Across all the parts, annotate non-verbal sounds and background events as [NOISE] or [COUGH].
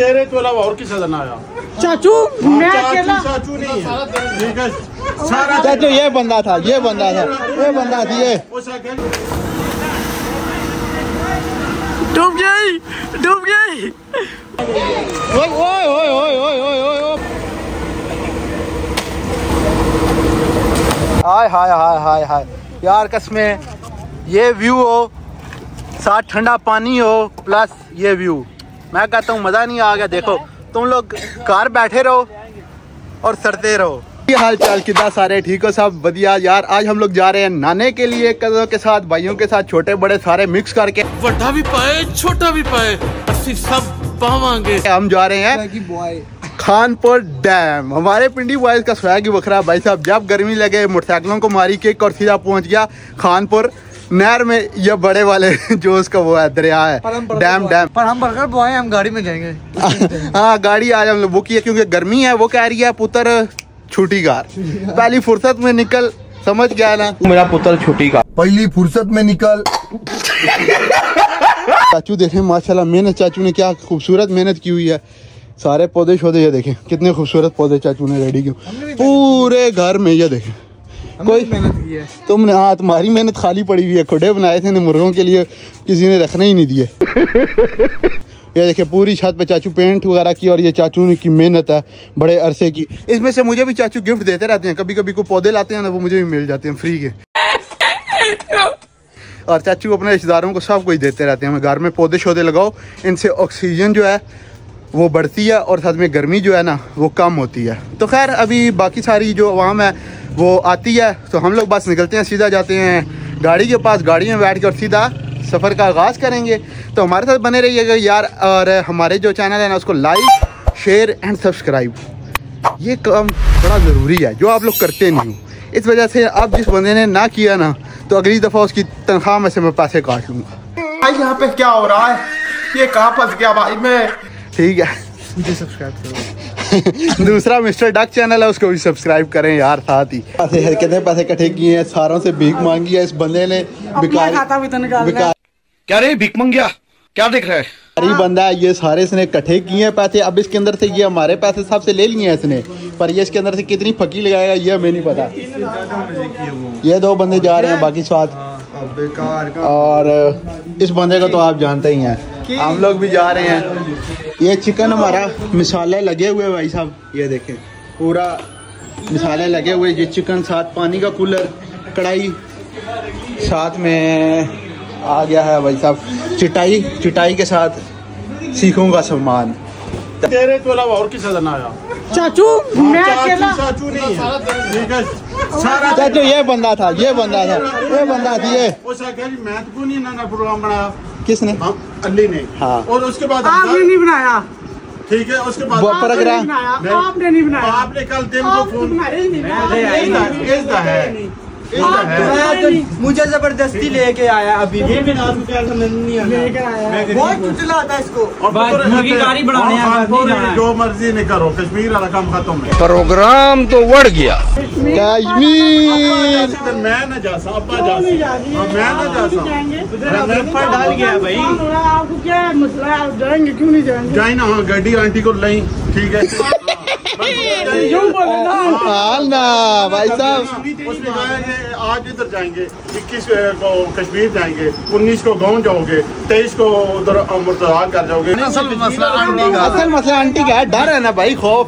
तेरे तो अलावा और किसी का आया? चाचू हाँ, मैं अकेला चाचू नहीं है। सारा चाचू ये बंदा था ये बंदा था ये बंदा थी ये। डूब गई डूब गई। ओए ओए ओए ओए ओए ओए ओए हाय हाय हाय हाय हाय। यार कसमे ये व्यू हो साथ ठंडा पानी हो प्लस ये व्यू मैं कहता हूँ मज़ा नहीं आ गया देखो। तुम लोग कार बैठे रहो और सड़ते रहो। हाल चाल किदा सारे ठीक हो? सब बढ़िया। यार आज हम लोग जा रहे हैं नाने के लिए कजों के साथ भाइयों के साथ छोटे बड़े सारे मिक्स करके। बड़ा भी पाए छोटा भी पाए असि सब पावांगे। हम जा रहे हैं खानपुर डैम। हमारे पिंडी बॉयज़ का स्वैग ही बखरा। भाई साहब जब गर्मी लगे मोटरसाइकिलों को मारी के और सीधा पहुँच गया खानपुर। नहर में ये बड़े वाले [LAUGHS] जो उसका वो है दरिया है। Dam dam. पर हम बर्गर बॉय हम गाड़ी में जाएँगे। [LAUGHS] हाँ गाड़ी आज हम लोग बुक की है क्योंकि गर्मी है वो कह रही है पुत्र छुट्टी कार [LAUGHS] पहली फुर्सत में निकल समझ गया ना? मेरा पुत्र छुट्टी का। पहली फुर्सत में निकल। चाचू देखें माशाल्लाह मेहनत चाचू ने क्या खूबसूरत मेहनत की हुई है। सारे पौधे शौधे ये देखें कितने खूबसूरत पौधे चाचू ने रेडी किए। पूरे घर में ये देखें। कोई मेहनत की है। तुमने हाँ तुम्हारी मेहनत खाली पड़ी हुई है खुडे बनाए थे ने मुर्गों के लिए किसी ने रखने ही नहीं दिए। [LAUGHS] ये देखिए पूरी छत पे चाचू पेंट वगैरह की और ये चाचू ने की मेहनत है बड़े अरसे की। इसमें से मुझे भी चाचू गिफ्ट देते रहते हैं। कभी कभी को पौधे लाते हैं ना वो मुझे भी मिल जाते हैं फ्री के। और चाचू अपने रिश्तेदारों को सब कुछ देते रहते हैं। हमें घर में पौधे शौधे लगाओ इनसे ऑक्सीजन जो है वो बढ़ती है और साथ में गर्मी जो है ना, वो कम होती है। तो खैर, अभी बाकी सारी जो आवाम है, वो आती है। तो हम लोग बस निकलते हैं, सीधा जाते हैं गाड़ी के पास। गाड़ी में बैठ कर सीधा सफ़र का आगाज़ करेंगे। तो हमारे साथ बने रहिएगा यार, और हमारे जो चैनल है ना, उसको लाइक, शेयर एंड सब्सक्राइब। ये काम बड़ा ज़रूरी है, जो आप लोग करते नहीं हो। इस वजह से अब जिस बंदे ने ना किया ना तो अगली दफ़ा उसकी तनख्वाह में से मैं पैसे काट लूँगा। भाई, यहाँ पे क्या हो रहा है? ये कहाँ फंस गया भाई? मैं ठीक है। मुझे सब्सक्राइब करो। [LAUGHS] दूसरा मिस्टर डक चैनल है उसको भी सब्सक्राइब करें यार साथ ही। पैसे कितने पैसे इकट्ठे किए हैं? सारों से भीख मांगी है इस बंदे ने भी तो। बेकार क्या रे भिक मंगिया क्या देख रहा है? ही बंदा है ये सारे इसने इकट्ठे किए हैं पैसे। अब इसके अंदर से ये हमारे पैसे सबसे ले लिए हैं इसने। पर ये इसके अंदर से कितनी फकी लगाएगा ये हमें नहीं पता। ये दो बंदे जा रहे हैं बाकी साथ और इस बंदे को तो आप जानते ही हैं। हम लोग भी जा रहे हैं। ये चिकन हमारा मिसाले लगे हुए भाई साहब। ये देखें पूरा मिसाले लगे हुए ये चिकन साथ पानी का कूलर कढ़ाई साथ में आ गया है भाई साहब चिटाई चिटाई के साथ सीखों का सम्मान तेरे तो अलावा और किसी दिन आया। चाचू मैं चाचू अकेला। चाचू नहीं है। ठीक है। सारा चाचू ये बंदा था ये बंदा था ये बंदा थी ये। उस अकेले मैं तो नहीं ना प्रोग्राम बनाया? किसने? अली ने। हाँ। और उसके बाद आपने नहीं बनाया। ठीक है उसके बाद आपने नहीं बनाया आपने नहीं बनाया। आपने कल दिन को फ़ोन तो तो मुझे ज़बरदस्ती लेके आया अभी। बहुत लाता इसको। गाड़ी बढ़ाने जो मर्ज़ी ने करो कश्मीर रकम खत्म प्रोग्राम तो बढ़ गया। कश्मीर तो मैं ना जा मैं डाल गया भाई। आपको क्या मसला जाएँगे क्यों नहीं जाएँगे? जाए ना हाँ, गड्डी आंटी को लाई ठीक है। [LAUGHS] ना हाल ना भाई साहब। उसने कहा कि आज इधर जाएँगे इक्कीस को कश्मीर जाएँगे उन्नीस को गाँव जाओगे तेईस को उधर मुर्तजा कर जाओगे। असल मसला आंटी असल मसला आंटी का है डर है ना भाई खौफ।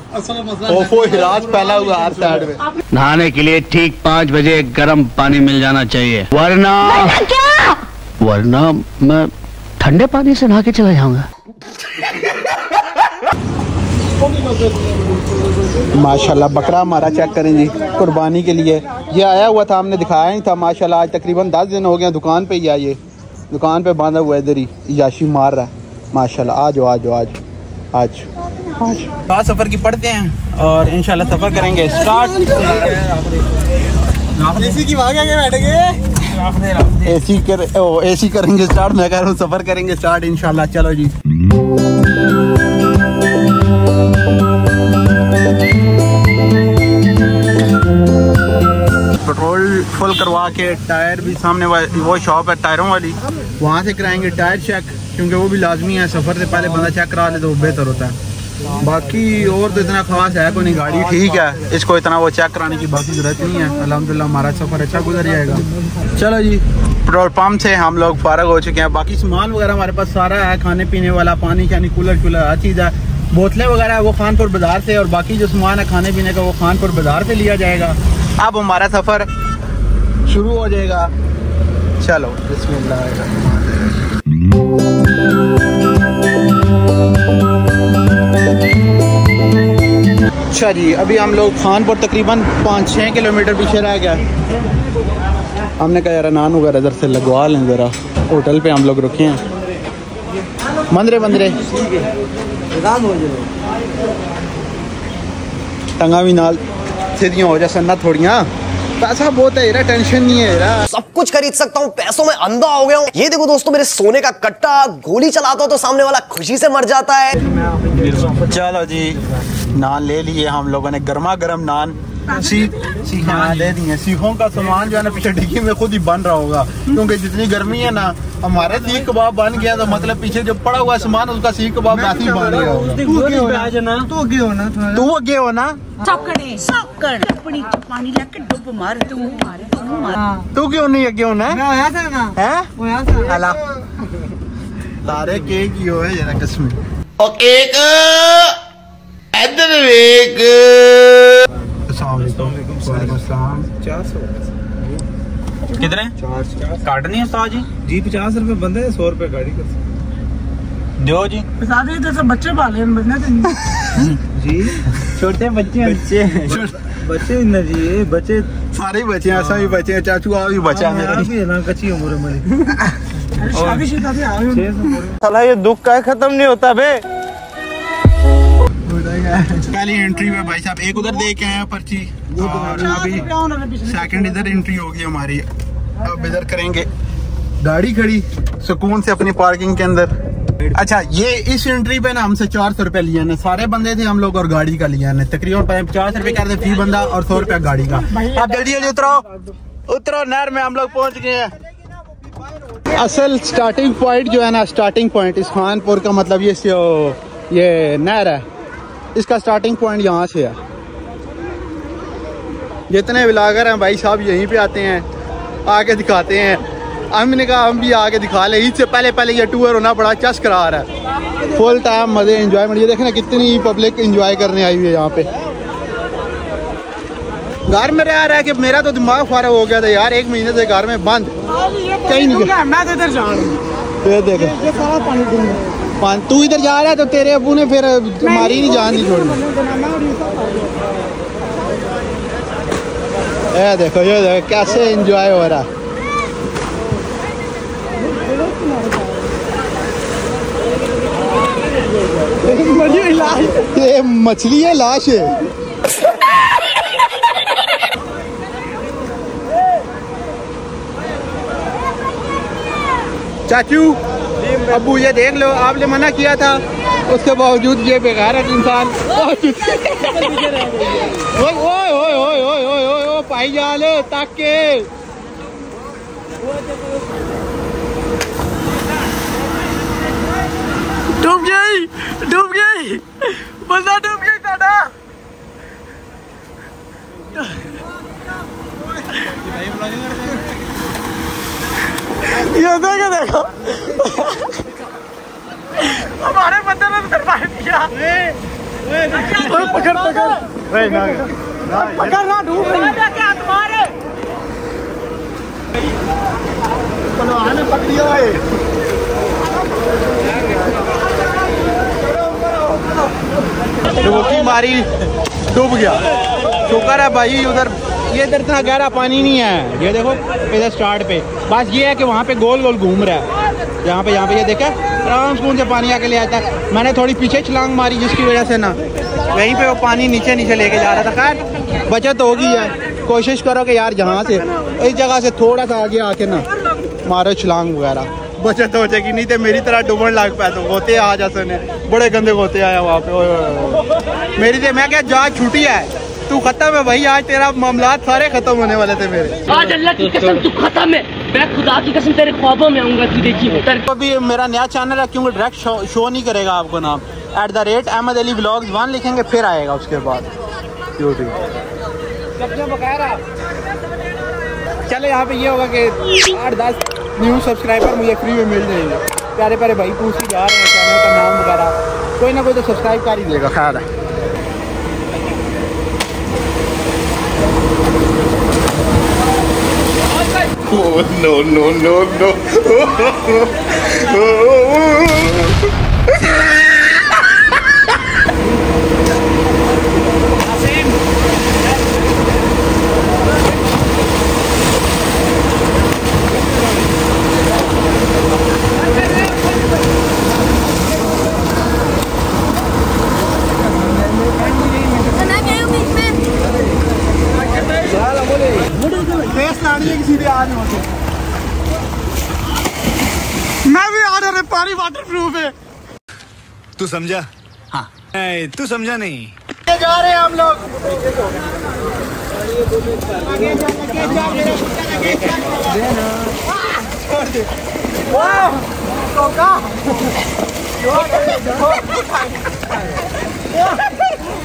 हिराज फैला हुआ हर साइड में। नहाने के लिए ठीक पाँच बजे गर्म पानी मिल जाना चाहिए। वरना क्या? वरना मैं ठंडे पानी से नहा के चला जाऊँगा। माशाल्लाह बकरा हमारा चेक करें जी कुर्बानी के लिए। ये आया हुआ था हमने दिखाया ही था माशाल्लाह आज तकरीबन दस दिन हो गए दुकान पे ही ये। दुकान पे बांधा हुआ है इधर ही याशी मार रहा है। माशाल्लाह आज हो आज हो आज आज आज सफ़र की पढ़ते हैं और इंशाल्लाह सफ़र करेंगे। स्टार्ट एसी की एसी कर ओ एसी करेंगे स्टार्ट मैं कह रहा हूँ सफ़र करेंगे स्टार्ट इंशाल्लाह चलो जी। फुल करवा के टायर भी सामने वा- शॉप है, टायरों वाली। वहाँ से कराएँगे टायर चेक क्योंकि वो भी लाजमी है, सफ़र से पहले बंदा चेक करा ले तो बेहतर होता है। बाकी और तो इतना खास है कोई नहीं, गाड़ी ठीक है, इसको इतना वो चेक कराने की बाकी ज़रूरत नहीं है। अलहमदिल्ला हमारा सफ़र अच्छा गुजर जाएगा। चलो जी, पेट्रोल पम्प से हम लोग फारग हो चुके हैं। बाकी सामान वगैरह हमारे पास सारा है, खाने पीने वाला, पानी शानी कूलर कूलर, हर चीज़ है। बोतलें वगैरह है वो खानपुर बाज़ार से, और बाकी जो सामान है खाने पीने का वो खानपुर बाज़ार से लिया जाएगा। अब हमारा सफ़र शुरू हो जाएगा। चलो अच्छा जी, अभी हम लोग खानपुर तकरीबन पाँच छः किलोमीटर पीछे रह गया हमने कहा, यार, नान वगैरह इधर से लगवा लें ज़रा। होटल पे हम लोग रुके हैं। मंदरे मंदरे टंगा भी नाल सीधियाँ हो जा सन्ना थोड़ियाँ। पैसा बहुत है यार टेंशन नहीं है यार सब कुछ खरीद सकता हूँ पैसों में अंधा हो गया हूँ। ये देखो दोस्तों मेरे सोने का कट्टा गोली चलाता हूँ तो सामने वाला खुशी से मर जाता है। चलो जी नान ले लिए हम लोगों ने गर्मा गर्म नान। हाँ, सीखों का सामान जो है ना पीछे डिग्गी में खुद ही बन रहा होगा। क्योंकि जितनी गर्मी है ना हमारे सीख कबाब बन गया तो मतलब पीछे जो पड़ा हुआ सामान उसका सीख कबाब बन गया होगा। तू अगे हो ना तू अगे हो ना? तू क्यों नहीं अगे होना? लारे केक ही हो कसम। ओ इधर देख। कितने? काट नहीं है जी? जी पचास रुपए बंदे सौ रुपए गाड़ी का। दो जी। इधर बच्चे पाले जी। छोटे बच्चे बच्चे बच्चे न जी ये बच्चे सारे बचे हैं ऐसा भी बचे हैं चाचू आ भी बचा है मेरा। भी है ना कच्ची उम्र में शादी शुदा भी आए साला ये दुख का खत्म नहीं होता बे। पहली एंट्री में भाई साहब एक उधर दे के आए पर्ची। और अभी सेकंड इधर एंट्री होगी हमारी। अब इधर करेंगे। गाड़ी खड़ी। सुकून से अपनी पार्किंग के अंदर। अच्छा ये इस एंट्री पे ना हमसे चार सौ रुपए लिए ने सारे बंदे थे हम लोग और गाड़ी का लिया ने तकरीबन पचास रुपए कर दे फ़ी बंदा और सौ रुपया गाड़ी का। आप जल्दी जल्दी उतरो। उतरो नहर में हम लोग पहुँच गए हैं। असल स्टार्टिंग पॉइंट जो है ना स्टार्टिंग पॉइंट इस खानपुर का मतलब ये ये नहर है। इसका स्टार्टिंग पॉइंट यहाँ से है। जितने ब्लागर हैं भाई साहब यहीं पे आते हैं आके दिखाते हैं। हमने कहा हम भी आके दिखा ले। इससे पहले पहले ये टूर होना बड़ा चस करा रहा है। फुल टाइम मज़े एंजॉयमेंट ये देखें ना कितनी पब्लिक एंजॉय करने आई हुई है यहाँ पे। घर में रह रहा है कि मेरा तो दिमाग फारा हो गया था यार एक महीने से घर में बंद। कहीं नहीं गया। मैं तो इधर जा रहा हूँ। ये देख। सारा पानी तू इधर जा रहा है तो तेरे अबू ने फिर हमारी नहीं जान दी छोड़नी। ये देखो ये देखो कैसे एंजॉय हो रहा। है ये मछली है लाश है। चाचू अबू ये देख लो आपने मना किया था उसके बावजूद ये बेकार है इंसान पाई जाल ताके डूब गई डूब गई बंदा डूब गई दादा ये देखो देखो। हमारे बंदे ने सरवाइव किया। ओए, पकड़ पकड़। पकड़ ना डूब रही डुबकी मारी डूब गया। शुक्र है भाई उधर ये इधर इतना गहरा पानी नहीं है। ये देखो, इधर स्टार्ट पे। बस ये है कि वहाँ पे गोल गोल घूम रहा है। यहाँ पे यहाँ पे, ये देखा? आराम सुकून से पानी आके ले आता है। मैंने थोड़ी पीछे छलांग मारी, जिसकी वजह से ना, वहीं पे वो पानी नीचे नीचे लेके जा रहा था। खैर, बचत होगी है। कोशिश करो कि यार जहाँ से, इस जगह से थोड़ा सा आगे आके ना, मारो छलांग वगैरह। बचत हो जाएगी, नहीं तो मेरी तरह डूबन लग पाया तो गोते आ जाते बड़े गंदे गोते आया वहाँ पे। मेरी तो मैं क्या जहाँ छुट्टी है? तू खत्म है भाई आज तेरा मामला सारे खत्म होने वाले थे मेरे। आज अल्लाह की कसम तू खत्म है। मैं खुदा की कसम तेरे ख्वाबों में आऊँगा तू देखी अभी मेरा नया चैनल है क्योंकि डायरेक्ट शो, शो नहीं करेगा आपको नाम। At the rate Ahmed Ali blog one लिखेंगे फिर आएगा उसके बाद। यूट्यूब चलो यहाँ पे ये होगा कि आठ दस न्यू सब्सक्राइबर मुझे फ्री में मिल जाएँगे। प्यारे प्यारे भाई पूछ ही जा रहे हैं चैनल का नाम वगैरह। कोई ना कोई तो सब्सक्राइब कर ही देगा। खैर। है Oh, no, no, no, no. [LAUGHS] Face लानी है किसी आ नहीं होते। मैं भी आ रहा पानी वाटर प्रूफ है। तू समझा? हाँ। तू समझा नहीं। जा रहे हैं हम लोग।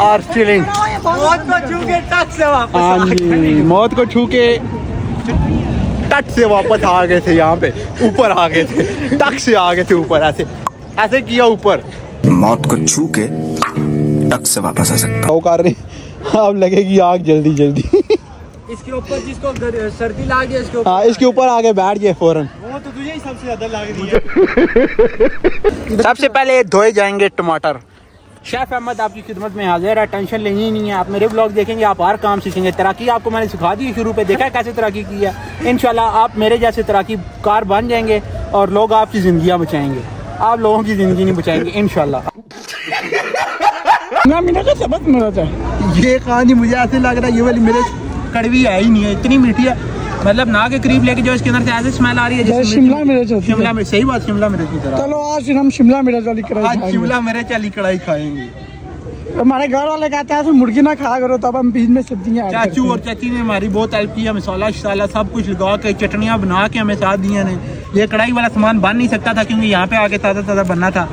are chilling मौत को छू के टच से वापस हाँ जी मौत को छू के टच से वापस आ गए थे यहाँ पे ऊपर आ गए थे टक से आ गए थे ऊपर ऐसे ऐसे किया ऊपर। मौत को छू के टक से वापस आ सकता। वो कर रही अब लगेगी आग जल्दी जल्दी। इसके ऊपर जिसको सर्दी लाग गई इसके ऊपर हाँ इसके ऊपर आके बैठ गए फ़ौरन। वो तो तुझे ही सबसे ज़्यादा लग रही है। [LAUGHS] सबसे पहले धोए जाएँगे टमाटर। शेफ अहमद आपकी खिदमत में हाजिर है टेंशन लेनी ही नहीं है। आप मेरे ब्लॉग देखेंगे आप हर काम सीखेंगे। तैराकी आपको मैंने सिखा दी शुरू पे देखा है कैसे तैराकी की है। इनशाला आप मेरे जैसे तैराकी कार बन जाएँगे और लोग आपकी जिंदगियाँ बचाएँगे। आप लोगों की ज़िंदगी नहीं बचाएँगे इनशाला का सबक मिला था। ये कहानी मुझे ऐसे लग रहा है ये वाली मेरे कड़वी है ही नहीं है इतनी मीठी है। मतलब ना के करीब लेके जो इसके अंदर से ऐसे स्मेल आ रही है जैसे शिमला मिर्च होती है। शिमला मिर्च सही बात शिमला मिर्च की तरह। चलो आज हम शिमला मिर्च वाली कढ़ाई आज शिमला मिर्च वाली कढ़ाई खाएँगे। हमारे घर वाले कहते हैं ऐसे मुर्गी ना खाया करो तब हम बीच में सब्ज़ियाँ चाचू और चाची ने हमारी बहुत हेल्प की मसाला शसाला सब कुछ लगा के चटनियाँ बना के हमें साथ दिया ने ये कढ़ाई वाला सामान बन नहीं सकता था क्योंकि यहाँ पे आके ताज़ा ताज़ा बनना था।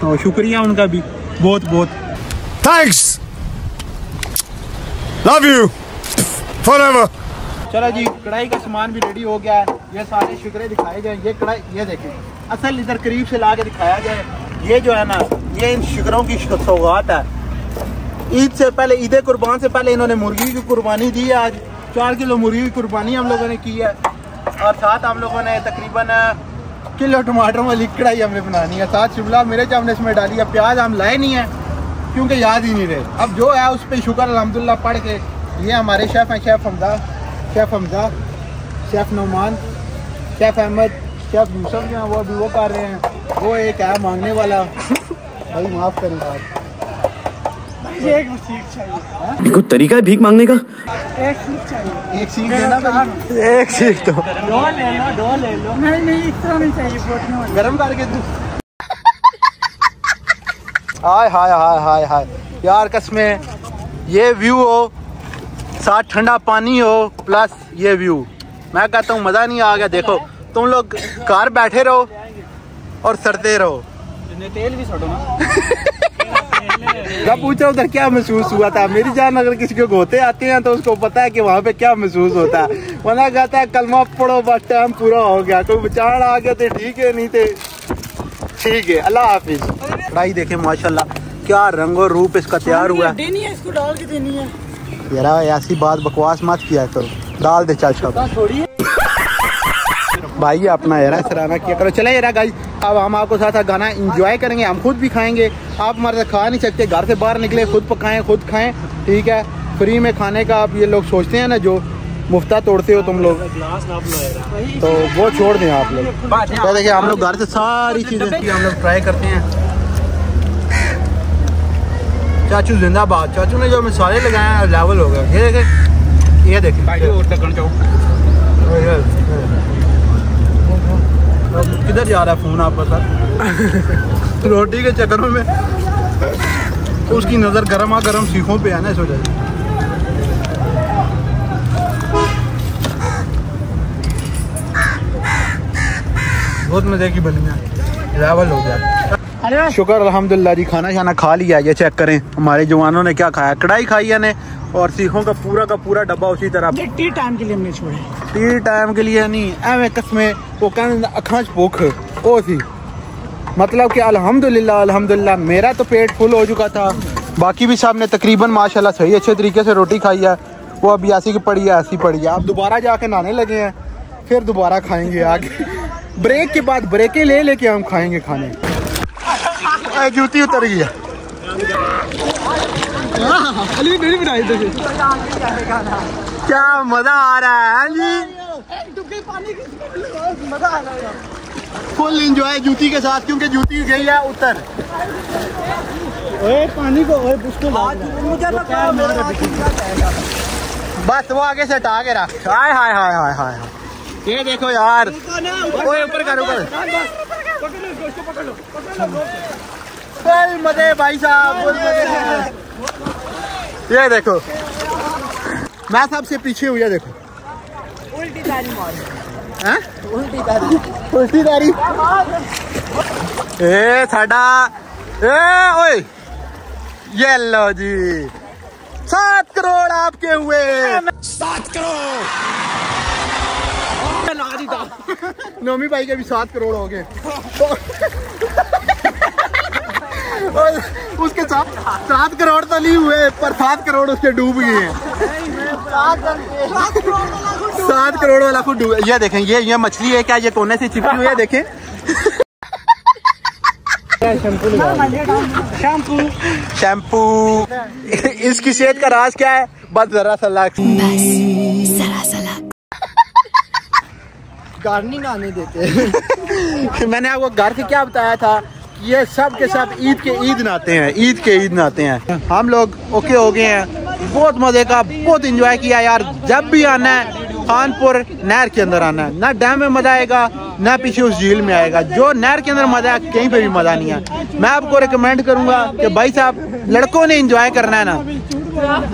तो शुक्रिया उनका भी बहुत बहुत थैंक्स लव यू फॉरएवर चलो जी, कढ़ाई का सामान भी रेडी हो गया है। ये सारे शुक्रे दिखाए गए ये कढ़ाई, ये देखें। असल इधर करीब से ला के दिखाया जाए ये जो है ना, ये इन शुक्रों की सौगात है। ईद से पहले, ईद कुर्बान से पहले इन्होंने मुर्गी की कुर्बानी दी है आज। चार किलो मुर्गी की कुर्बानी हम लोगों ने की है। और साथ हम लोगों ने तकरीबन किलो टमाटर वाली कढ़ाई हमने बनानी है। साथ शिमला मिर्च हमने इसमें डाली है। प्याज हम लाए नहीं है, क्योंकि याद ही नहीं रहे। अब जो है, उस पर शुक्र अलहमदिल्ला पढ़ के, ये हमारे शेफ़ हैं, chef Hamda chef Hamza chef Numan chef Ahmed chef Yusuf जो हैं वो अभी वो कर रहे हैं। वो एक है मांगने वाला। भाई माफ़ करें बात एक सीख चाहिए। कोई तरीका है भीख मांगने का? एक सीख चाहिए। एक सीख देना एक सीख तो। दो ले लो दो ले लो। नहीं नहीं इस तरह नहीं चाहिए गरम करके तू हाय हाय हाय हाय हाय। यार कसमें। ये व्यू हो। साथ ठंडा पानी हो प्लस ये व्यू मैं कहता हूँ मज़ा नहीं आ गया देखो। तुम लोग कार बैठे रहो और सरते रहो। तेल भी छोड़ो ना। जब पूछा उधर क्या महसूस हुआ था? मेरी जान अगर किसी को गोते आते हैं तो उसको पता है कि वहाँ पे क्या महसूस होता है। वरना कहता है कलमा पढ़ो बस टाइम पूरा हो गया। कोई बचान आ गया थे ठीक है नहीं थे ठीक है। अल्लाह हाफिज। कढ़ाई देखे माशाल्लाह क्या रंग और रूप इसका तैयार हुआ देनी है इसको डाल के देनी है। यार ऐसी बात बकवास मत किया करो। डाल दे चाचा थोड़ी भाई अपना यार सराहना किया करो। चले यार गाइस अब हम आपको साथ साथ गाना एंजॉय करेंगे हम खुद भी खाएँगे। आप हमारे साथ खा नहीं सकते घर से बाहर निकले खुद पकाएँ खुद खाएँ ठीक है? फ्री में खाने का आप ये लोग सोचते हैं ना जो मुफ्ता तोड़ते हो तुम लोग। तो वो छोड़ दें आप लोग। तो देखिए हम लोग घर से सारी चीज़ें हम लोग ट्राई करते हैं। चाचू जिंदाबाद चाचू ने जो मसाले लगाए हैं लेवल हो गया ये देखें ये देखें। किधर जा रहा है फ़ोन आपका सर [LAUGHS] रोटी के चक्करों में उसकी नज़र गर्मा गर्म सीखों पे है ना इस वजह से बहुत मज़े की बनी है लेवल हो गया। शुक्र अल्हम्दुलिल्लाह जी खाना शाना खा लिया ये चेक करें। हमारे जवानों ने क्या खाया? कढ़ाई खाई है ने और सीखों का पूरा का पूरा डब्बा उसी तरह। टी टाइम के लिए हमने छोड़े। टी टाइम के लिए नहीं एवं कस्में वो कहने अखां च भुख। ओ सी मतलब कि अल्हम्दुलिल्लाह अल्हम्दुलिल्लाह मेरा तो पेट फुल हो चुका था। बाकी भी सबने तकरीबन माशाल्लाह सही अच्छे तरीके से रोटी खाई है। वो अभी ऐसी की पड़ी है ऐसी पड़ी है। आप दोबारा जाके नहाने लगे हैं फिर दोबारा खाएँगे आगे। [LAUGHS] ब्रेक के बाद ब्रेकें ले लेके हम खाएँगे खाने। जूती उतर गई है। क्या मज़ा आ रहा है हाँ जी? फुल एंजॉय जूती के साथ, क्योंकि जूती गई है उतर। पानी को उसको बस वो आगे से हटा के रख। हाय हाय हाय हाय हाय। ये देखो यार। ओए, ऊपर कर, ऊपर। फुल मज़े भाई साहब फुल मज़े। ये देखो। मैं सबसे पीछे हूँ ये देखो। उल्टी तारी मार। उल्टी तारी। उल्टी दारी ए साडा। ए ओए। ये लो जी। सात करोड़ आपके हुए। सात करोड़। नोमी भाई के भी सात करोड़ हो गए। और उसके साथ सात करोड़ तो नहीं हुए पर सात करोड़ उसके डूब गए हैं। सात करोड़ वाला खुद डूब ये देखें ये ये मछली है क्या? ये कोने से चिपकी हुई है देखें। शैम्पू। शैम्पू इसकी सेहत का राज क्या है? बस जरा सा लाख घर नहीं नहाने देते [LAUGHS] मैंने आपको घर से क्या बताया था? ये सब के सब ईद के ईद नाते हैं, ईद के ईद नाते हैं। हम लोग ओके हो गए हैं। बहुत मज़े का, बहुत इंजॉय किया यार। जब भी आना है खानपुर नहर के अंदर आना है। ना डैम में मज़ा आएगा, ना पीछे उस झील में आएगा। जो नहर के अंदर मज़ा है, कहीं पे भी मज़ा नहीं है। मैं आपको रिकमेंड करूँगा कि भाई साहब, लड़कों ने इंजॉय करना है ना।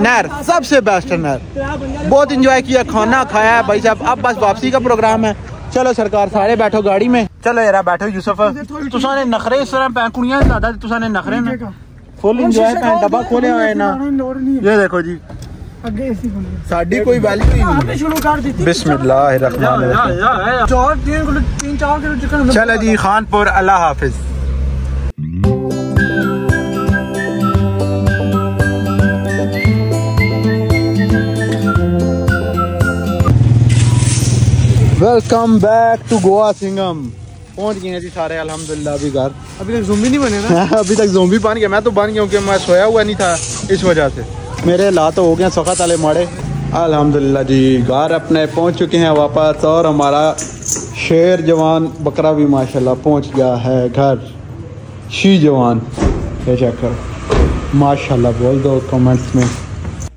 नहर, सबसे बेस्ट है नहर। बहुत इंजॉय किया, खाना खाया है भाई साहब। अब बस वापसी का प्रोग्राम है। चलो सरकार सारे बैठो गाड़ी में। चलो यार बैठो यूसुफ। तुसाने नखरे इस तरह पैक कुड़ियाँ ज़्यादा तुसाने नखरे ना। फुल एंजॉय पैं डब्बा खोले हुए ना। ये देखो जी। ਸਾਡੀ ਕੋਈ ਵੈਲਿਊ ਹੀ ਨਹੀਂ welcome back to Goa Singham पहुँच गए हैं जी सारे अल्हम्दुलिल्लाह अभी घर। अभी तक जुम्बी नहीं बने ना? [LAUGHS] अभी तक जोम्बी बन गया। मैं तो बन गया क्योंकि मैं सोया हुआ नहीं था इस वजह से। मेरे ला तो हो गए सखा ताले माड़े। अल्हम्दुलिल्लाह जी घर अपने पहुँच चुके हैं वापस और हमारा शेर जवान बकरा भी माशाल्लाह पहुँच गया है घर। शी जवान ये चेक करो। माशाल्लाह बोल दो कमेंट्स में।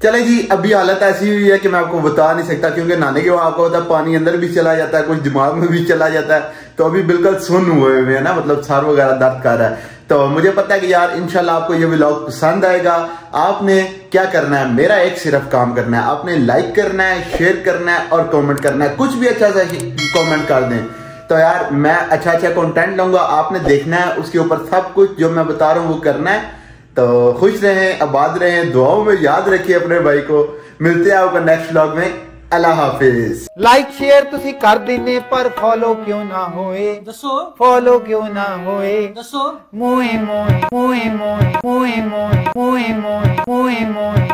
चले जी अभी हालत ऐसी हुई है कि मैं आपको बता नहीं सकता, क्योंकि नहाने के बाद आपको पता है, पानी अंदर भी चला जाता है, कुछ दिमाग में भी चला जाता है। तो अभी बिल्कुल सुन हुए हुए हैं ना मतलब सार वगैरह दर्द कर रहा है। तो मुझे पता है कि यार इनशाला आपको ये व्लॉग पसंद आएगा। आपने क्या करना है? मेरा एक सिर्फ़ काम करना है। आपने लाइक करना है शेयर करना है और कमेंट करना है। कुछ भी अच्छा सा कमेंट कर दें। तो यार, मैं अच्छा अच्छा कंटेंट लूँगा आपने देखना है, उसके ऊपर सब कुछ जो मैं बता रहा हूँ वो करना है। तो खुश रहें आबाद रहें दुआओं में याद रखिए अपने भाई को मिलते हैं आपको नेक्स्ट व्लॉग में अल्लाह हाफिज ਲਾਈਕ ਸ਼ੇਅਰ ਤੁਸੀਂ ਕਰ ਦਿੰਨੇ ਪਰ ਫੋਲੋ ਕਿਉਂ ਨਾ ਹੋਏ ਦੱਸੋ ਫੋਲੋ ਕਿਉਂ ਨਾ ਹੋਏ ਦੱਸੋ ਮੋਏ ਮੋਏ ਮੋਏ ਮੋਏ ਮੋਏ ਮੋਏ ਮੋਏ ਮੋਏ ਮੋਏ ਮੋਏ